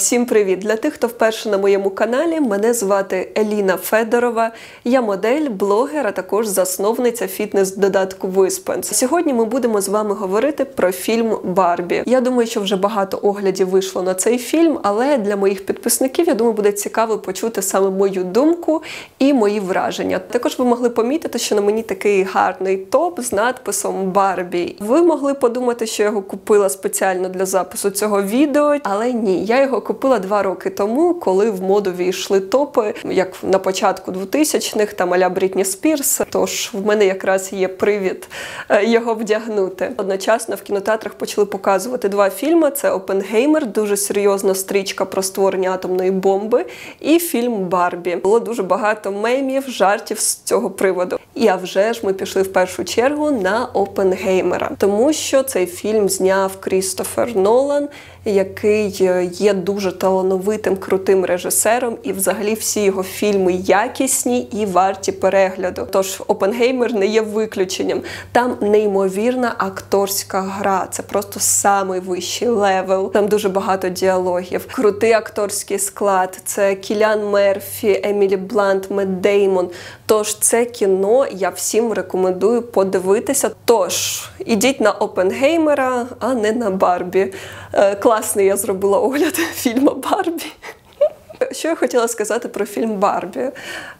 Всім привіт! Для тих, хто вперше на моєму каналі, мене звати Еліна Федорова. Я модель, блогер, а також засновниця фітнес-додатку Виспенс. Сьогодні ми будемо з вами говорити про фільм Барбі. Я думаю, що вже багато оглядів вийшло на цей фільм, але для моїх підписників я думаю, буде цікаво почути саме мою думку і мої враження. Також ви могли помітити, що на мені такий гарний топ з надписом Барбі. Ви могли подумати, що я його купила спеціально для запису цього відео, але ні, я його купила два роки тому, коли в моду війшли топи, як на початку 2000-х, там аля Брітні Спірс. Тож в мене якраз є привід е, його вдягнути. Одночасно в кінотеатрах почали показувати два фільми: це Опенгеймер, дуже серйозна стрічка про створення атомної бомби, і фільм Барбі. Було дуже багато мемів, жартів з цього приводу. І а вже ж ми пішли в першу чергу на Опенгеймера, тому що цей фільм зняв Крістофер Нолан який е, є дуже талановитим, крутим режисером, і взагалі всі його фільми якісні і варті перегляду. Тож Опенгеймер не є виключенням. Там неймовірна акторська гра. Це просто самий вищий level. Там дуже багато діалогів. Крутий акторський склад. Це Кілян Мерфі, Емілі Блант, Метт Деймон. Тож це кіно я всім рекомендую подивитися. Тож ідіть на Опенгеймера, а не на Барбі. Класний я зробила огляд фільму Барбі. Що я хотіла сказати про фільм Барбі?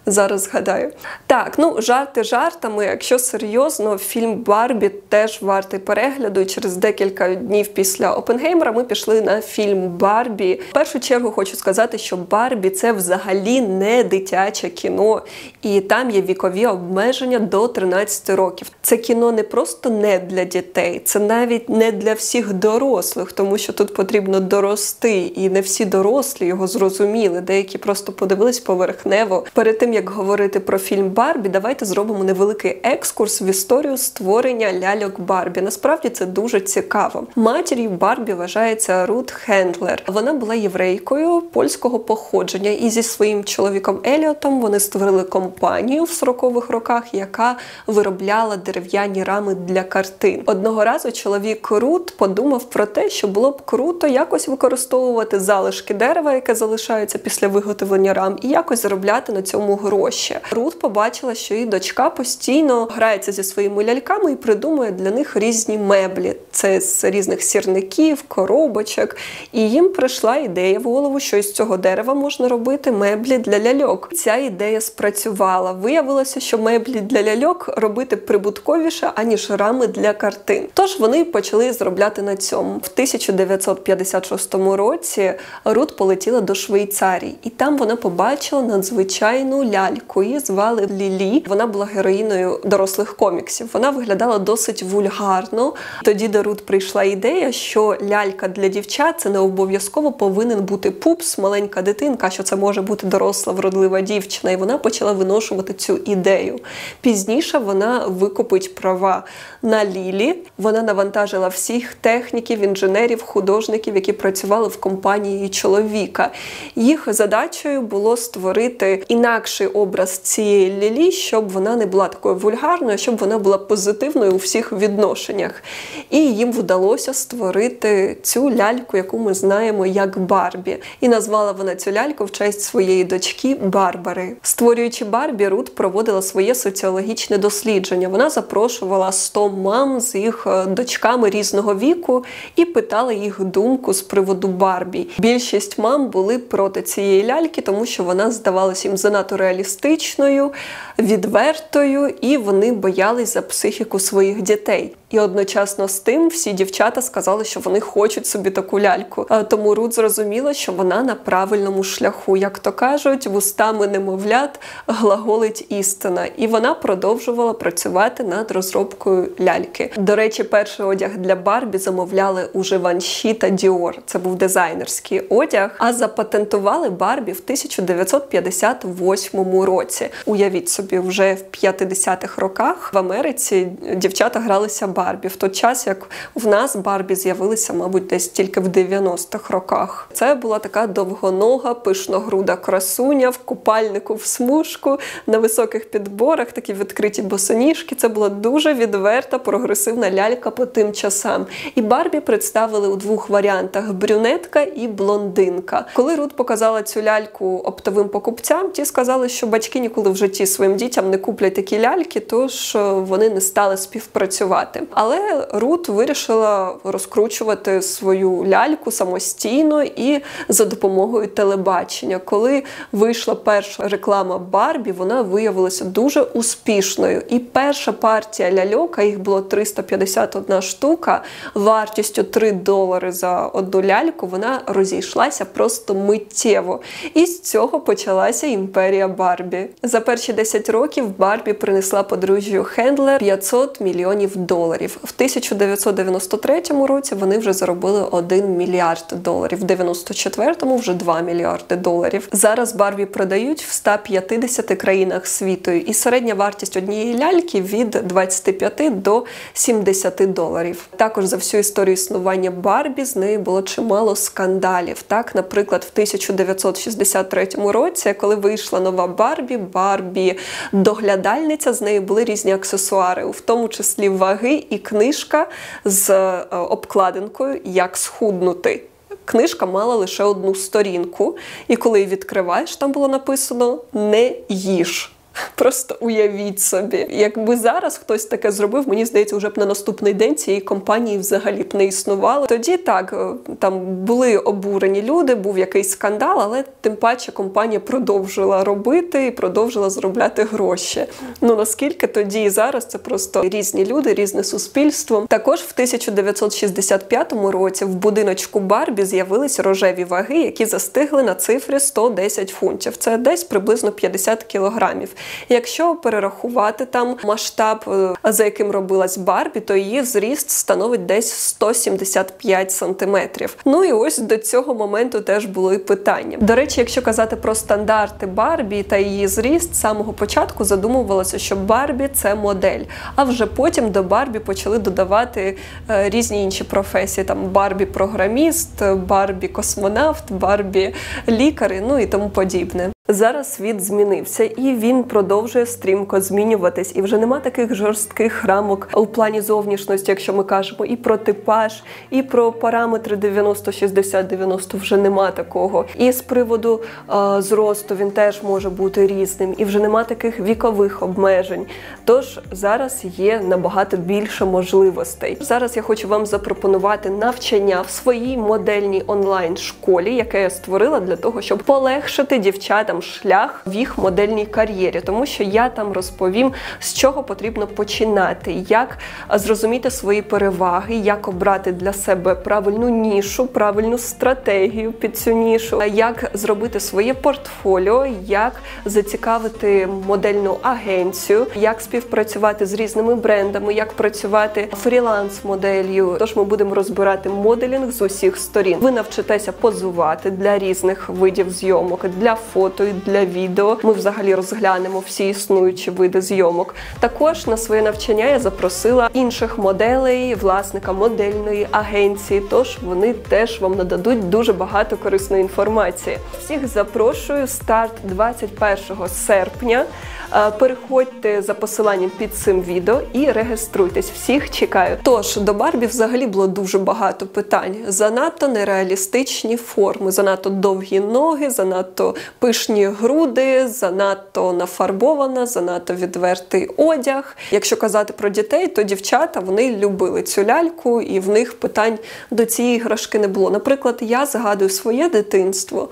Зараз згадаю. Так, ну жарти жартами. Якщо серйозно, фільм Барбі теж вартий перегляду. І через декілька днів після Опенгеймера ми пішли на фільм Барбі. В першу чергу хочу сказати, що Барбі це взагалі не дитяче кіно, і там є вікові обмеження до 13 років. Це кіно не просто не для дітей, це навіть не для всіх дорослих, тому що тут потрібно дорости, і не всі дорослі його зрозуміли. Деякі просто подивились поверхнево. Перед тим як говорити про фільм Барбі, давайте зробимо невеликий екскурс в історію створення ляльок Барбі. Насправді це дуже цікаво. Матір'ю Барбі вважається Рут Хендлер. Вона була єврейкою польського походження, і зі своїм чоловіком Еліотом вони створили компанію в 40-х роках, яка виробляла дерев'яні рами для картин. Одного разу чоловік Рут подумав про те, що було б круто якось використовувати залишки дерева, яке залишається після виготовлення рам, і якось заробляти на цьому гроші. Рут побачила, що її дочка постійно грається зі своїми ляльками і придумує для них різні меблі. Це з різних сірників, коробочок. І їм прийшла ідея в голову, що із цього дерева можна робити меблі для ляльок. Ця ідея спрацювала. Виявилося, що меблі для ляльок робити прибутковіше, аніж рами для картин. Тож вони почали зробляти на цьому. В 1956 році Рут полетіла до Швейцарії, і там вона побачила надзвичайну ляльку. Її звали Лілі. Вона була героїною дорослих коміксів. Вона виглядала досить вульгарно. Тоді до Рут прийшла ідея, що лялька для дівчат це не обов'язково повинен бути пупс, маленька дитинка, що це може бути доросла вродлива дівчина. І вона почала виношувати цю ідею. Пізніше вона викупить права на Лілі. Вона навантажила всіх техніків, інженерів, художників, які працювали в компанії чоловіка. Їх задачею було створити інакший образ цієї Лілі, щоб вона не була такою вульгарною, щоб вона була позитивною у всіх відношеннях. І їм вдалося створити цю ляльку, яку ми знаємо як Барбі. І назвала вона цю ляльку в честь своєї дочки Барбари. Створюючи Барбі, Рут проводила своє соціологічне дослідження. Вона запрошувала 100 мам з їх е, дочками різного віку і питала їх думку з приводу Барбі. Більшість мам були проти цієї ляльки, тому що вона здавалася їм занадто реалістичною, відвертою, і вони боялись за психіку своїх дітей. І одночасно з тим всі дівчата сказали, що вони хочуть собі таку ляльку. Тому Рут зрозуміла, що вона на правильному шляху, як то кажуть, вустами немовлят глаголить істина, і вона продовжувала працювати над розробкою ляльки. До речі, перший одяг для Барбі замовляли у Живанші та Діор. Це був дизайнерський одяг, а запатентували створили Барбі в 1958 році. Уявіть собі, вже в 50-х роках в Америці дівчата гралися Барбі в той час, як в нас Барбі з'явилися, мабуть, десь тільки в 90-х роках. Це була така довгонога, пишногруда красуня в купальнику в смужку на високих підборах, такі відкриті босоніжки. Це була дуже відверта прогресивна лялька по тим часам. І Барбі представили у двох варіантах: брюнетка і блондинка. Коли Рут показала цю ляльку оптовим покупцям, ті сказали, що батьки ніколи в житті своїм дітям не куплять такі ляльки, тож е, вони не стали співпрацювати. Але Рут вирішила розкручувати свою ляльку самостійно і за допомогою телебачення. Коли вийшла перша реклама Барбі, вона виявилася дуже успішною. І перша партія ляльок, а їх було 351 штука, вартістю 3 долари за одну ляльку, вона розійшлася просто миттєво. І з цього почалася імперія Барбі. За перші 10 років Барбі принесла подружжю Хендлер 500 мільйонів доларів. В 1993 році вони вже заробили 1 мільярд доларів, в 94-му вже 2 мільярди доларів. Зараз Барбі продають в 150 країнах світу, і середня вартість однієї ляльки від 25 до 70 доларів. Також за всю історію існування Барбі з нею було чимало скандалів. Так, наприклад, в 1963 році, коли вийшла нова Барбі, Барбі доглядальниця, з нею були різні аксесуари, в тому числі ваги і книжка з е, обкладинкою Як схуднути. Книжка мала лише одну сторінку, і коли її відкриваєш, там було написано Не їж. Просто уявіть собі, якби зараз хтось таке зробив, мені здається, вже б на наступний день цієї компанії взагалі б не існувало. Тоді так е, там були обурені люди, був якийсь скандал, але тим паче компанія продовжила робити і продовжила заробляти гроші. Ну наскільки тоді і зараз це просто різні люди, різне суспільство. Також в 1965 році в будиночку Барбі з'явились рожеві ваги, які застигли на цифрі 110 фунтів. Це десь приблизно 50 кілограмів. Якщо перерахувати там масштаб, е, за яким робилась Барбі, то її зріст становить десь 175 сантиметрів. Ну і ось до цього моменту теж були питання. До речі, якщо казати про стандарти Барбі та її зріст, з самого початку задумувалося, що Барбі це модель. А вже потім до Барбі почали додавати е, різні інші професії: там Барбі-програміст, Барбі-космонавт, Барбі-лікар, ну і тому подібне. Зараз світ змінився і він продовжує стрімко змінюватись. І вже нема таких жорстких рамок у плані зовнішності, якщо ми кажемо, і про типаж, і про параметри 90, 60, 90 вже нема такого. І з приводу е, зросту він теж може бути різним, і вже нема таких вікових обмежень. Тож зараз є набагато більше можливостей. Зараз я хочу вам запропонувати навчання в своїй модельній онлайн школі, яке я створила для того, щоб полегшити дівчатам шлях в їх модельній кар'єрі, тому що я там розповім, з чого потрібно починати, як зрозуміти свої переваги, як обрати для себе правильну нішу, правильну стратегію під цю нішу, як зробити своє портфоліо, як зацікавити модельну агенцію, як співпрацювати з різними брендами, як працювати фріланс-моделлю. Тож ми будемо розбирати моделінг з усіх сторін. Ви навчитеся позувати для різних видів зйомок, для фото і для відео. Ми взагалі розглянемо всі існуючі види зйомок. Також на своє навчання я запросила інших моделей, власника модельної агенції. Тож вони теж вам нададуть дуже багато корисної інформації. Всіх запрошую старт 21 серпня. Е, переходьте за посиланням під цим відео і реєструйтесь. Всіх чекаю. Тож до Барбі взагалі було дуже багато питань. Занадто нереалістичні форми, занадто довгі ноги, занадто пишні груди, занадто нафарбована, занадто відвертий одяг. Якщо казати про дітей, то дівчата вони любили цю ляльку, і в них питань до цієї іграшки не було. Наприклад, я згадую своє дитинство.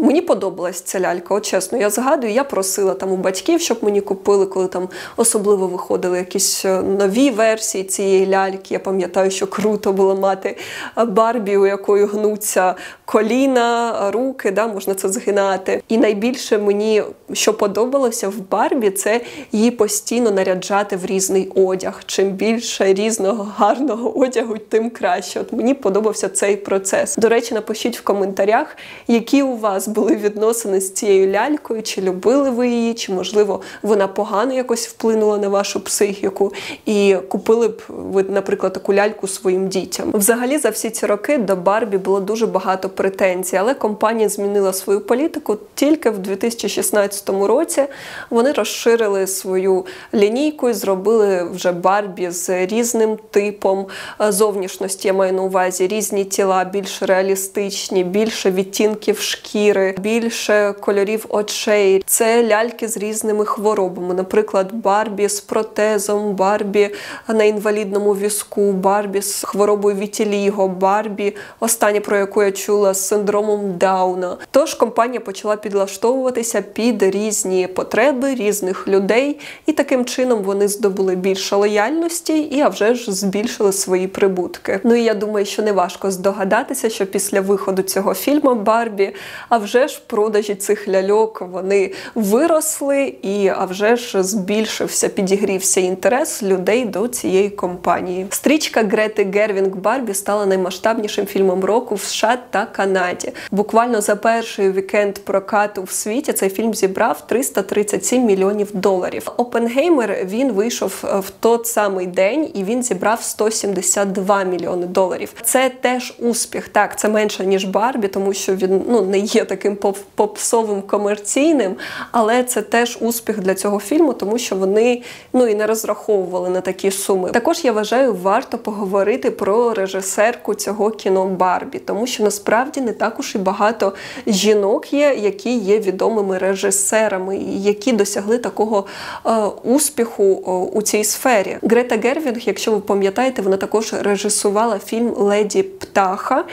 Мені подобалась ця лялька, от чесно. Я згадую, я просила там у батьків, щоб мені купили, коли там особливо виходили якісь е, нові версії цієї ляльки. Я пам'ятаю, що круто було мати е, Барбі, у якої гнуться коліна, руки, да, можна це згинати. І найбільше мені що подобалося в Барбі, це її постійно наряджати в різний одяг. Чим більше різного гарного одягу, тим краще. От мені подобався цей процес. До речі, напишіть в коментарях, які у вас були відносини з цією лялькою, чи любили ви її, чи, можливо, вона погано якось вплинула на вашу психіку, і купили б ви, наприклад, таку ляльку своїм дітям. Взагалі, за всі ці роки до Барбі було дуже багато претензій, але компанія змінила свою політику тільки в 2016 році. Вони розширили свою лінійку і зробили вже Барбі з різним типом е, зовнішності. Я маю на увазі різні тіла, більш реалістичні, більше відтінків шкіри, більше кольорів очей. Це ляльки з різними хворобами. Наприклад, Барбі з протезом, Барбі на інвалідному візку, Барбі з хворобою Вітіліго, Барбі, останнє про яку я чула з синдромом Дауна. Тож компанія почала підлаштовуватися під різні потреби різних людей, і таким чином вони здобули більше лояльності і а вже ж збільшили свої прибутки. Ну і я думаю, що не важко здогадатися, що після виходу цього фільму Барбі, а вже ж продажі цих ляльок вони виросли, і а вже ж збільшився, підігрівся інтерес людей до цієї компанії. Стрічка Грети Гервінг Барбі стала наймасштабнішим фільмом року в США та Канаді. Буквально за перший вікенд прокату в світі цей фільм зібрав 337 мільйонів доларів. Опенгеймер він вийшов в той самий день і він зібрав 172 мільйони доларів. Це теж успіх. Так, це менше ніж Барбі, тому що він ну не є таким поп попсовим комерційним, але це теж успіх для цього фільму, тому що вони ну і не розраховували на такі суми. Також я вважаю, варто поговорити про режисерку цього кіно Барбі, тому що насправді не так уж і багато жінок є, які є відомими режисерами, які досягли такого е, успіху е, у цій сфері. Грета Гервінг, якщо ви пам'ятаєте, вона також режисувала фільм Леді Птаха.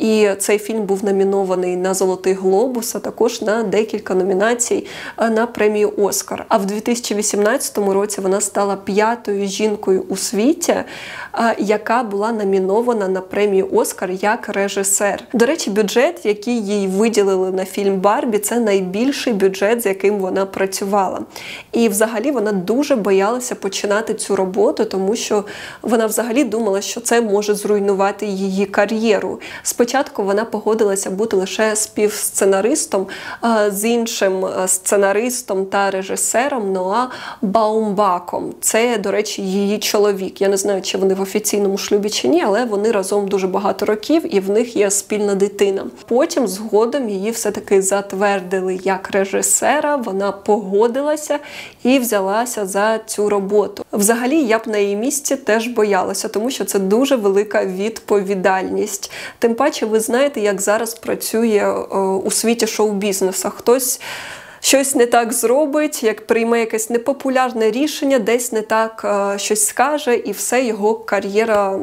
І цей фільм був номінований на Золотий Глобус, а також на декілька номінацій е, на премію Оскар. А в 2018 році вона стала п'ятою жінкою у світі, е, яка була номінована на премію Оскар як режисер. До речі, бюджет, який їй виділили на фільм Барбі, це найбільший бюджет, з яким вона працювала. І взагалі вона дуже боялася починати цю роботу, тому що вона взагалі думала, що це може зруйнувати її кар'єру. Спочатку вона погодилася бути лише співсценаристом з іншим сценаристом та режисером Ноа Баумбаком. Це, до речі, її чоловік. Я не знаю, чи вони в офіційному шлюбі чи ні, але вони разом дуже багато років і в них є спільна дитина. Потім згодом її все-таки затвердили як режисера. Вона погодилася і взялася за цю роботу. Взагалі, я б на її місці теж боялася, тому що це дуже велика відповідальність. Тим паче, ви знаєте, як зараз працює у світі шоу-бізнесу. Хтось щось не так зробить, як прийме якесь непопулярне рішення, десь не так щось скаже, і все його кар'єра.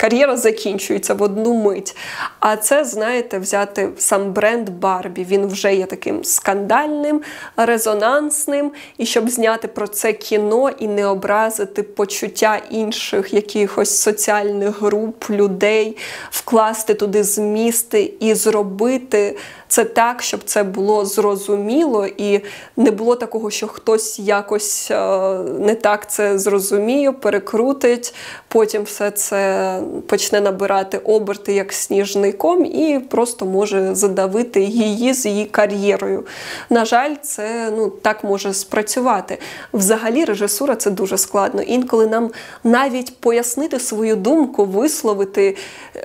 Кар'єра закінчується в одну мить. А це, знаєте, взяти сам бренд Барбі. Він вже є таким скандальним, резонансним. І щоб зняти про це кіно і не образити почуття інших якихось соціальних груп, людей, вкласти туди змісти і зробити це так, щоб це було зрозуміло, і не було такого, що хтось якось не так це зрозуміє, перекрутить, потім все це почне набирати оберти як сніжний ком і просто може задавити її з її кар'єрою. На жаль, це ну так може спрацювати. Взагалі, режисура це дуже складно. Інколи нам навіть пояснити свою думку, висловити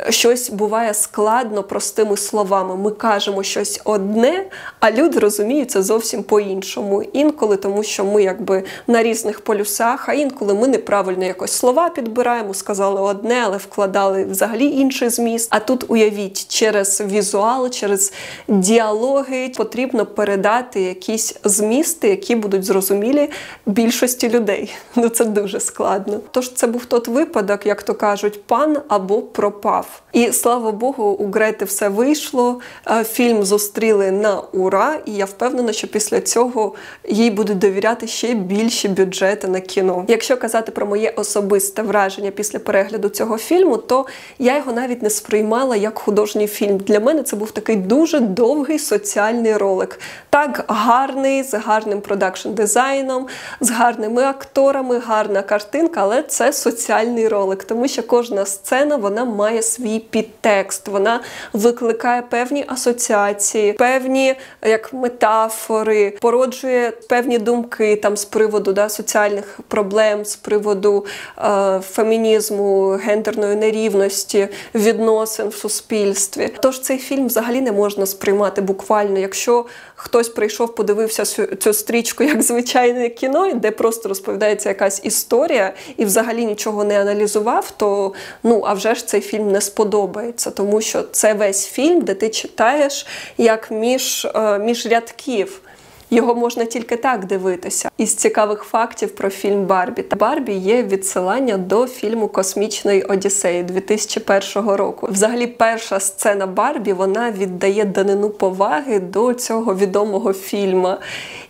щось буває складно простими словами. Ми кажемо, що щось одне, а люди розуміють це зовсім по-іншому. Інколи, тому що ми якби на різних полюсах, а інколи ми неправильно якось слова підбираємо, сказали одне, але вкладали взагалі інший зміст. А тут уявіть, через візуал, через діалоги потрібно передати якісь змісти, які будуть зрозумілі більшості людей. Ну це дуже складно. Тож це був тот випадок, як то кажуть, пан або пропав. І слава Богу, у Грети все вийшло. Фільм зустріли на ура, і я впевнена, що після цього їй будуть довіряти ще більші бюджети на кіно. Якщо казати про моє особисте враження після перегляду цього фільму, то я його навіть не сприймала як художній фільм. Для мене це був такий дуже довгий соціальний ролик. Так, гарний, з гарним продакшн дизайном, з гарними акторами, гарна картинка, але це соціальний ролик, тому що кожна сцена вона має свій підтекст, вона викликає певні асоціації ілюстрації, певні як метафори, породжує певні думки там з приводу да, соціальних проблем, з приводу е, фемінізму, гендерної нерівності, відносин в суспільстві. Тож цей фільм взагалі не можна сприймати буквально, якщо хтось прийшов, подивився цю- стрічку як звичайне кіно, де просто розповідається якась історія, і взагалі нічого не аналізував, то ну а вже ж цей фільм не сподобається, тому що це весь фільм, де ти читаєш як між, е, між рядків. Його можна тільки так дивитися. Із цікавих фактів про фільм Барбі. Та Барбі є відсилання до фільму Космічної Одіссеї 2001 року. Взагалі, перша сцена Барбі вона віддає данину поваги до цього відомого фільму.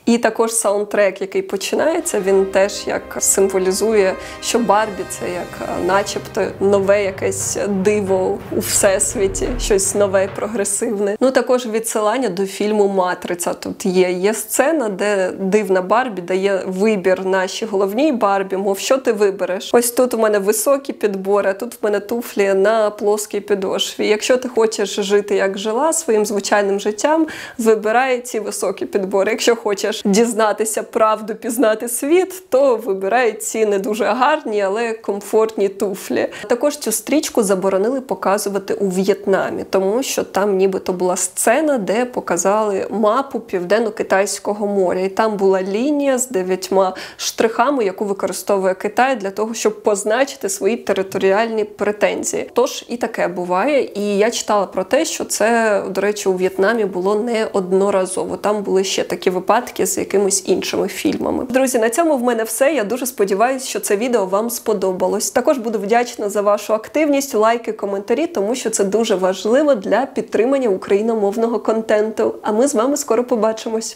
І також саундтрек, який починається, він теж як символізує, що Барбі це як е, начебто нове якесь диво у всесвіті, щось нове, прогресивне. Ну також відсилання до фільму Матриця тут є. Є сцена, де дивна Барбі дає вибір нашій головній Барбі, мов що ти вибереш. Ось тут у мене високі підбори, а тут в мене туфлі на плоскій підошві. Якщо ти хочеш жити як жила своїм звичайним життям, вибирай ці високі підбори. Якщо хочеш дізнатися правду, пізнати світ, то вибирай ці не дуже гарні, але комфортні туфлі. Також цю стрічку заборонили показувати у В'єтнамі, тому що там нібито була сцена, де показали мапу південно-китайського моря, і там була лінія з дев'ятьма штрихами, яку використовує Китай для того, щоб позначити свої територіальні претензії. Тож і таке буває. І я читала про те, що це, до речі, у В'єтнамі було неодноразово. Там були ще такі випадки з якимись іншими фільмами. Друзі, на цьому в мене все. Я дуже сподіваюся, що це відео вам сподобалось. Також буду вдячна за вашу активність, лайки, коментарі, тому що це дуже важливо для підтримання україномовного контенту. А ми з вами скоро побачимось.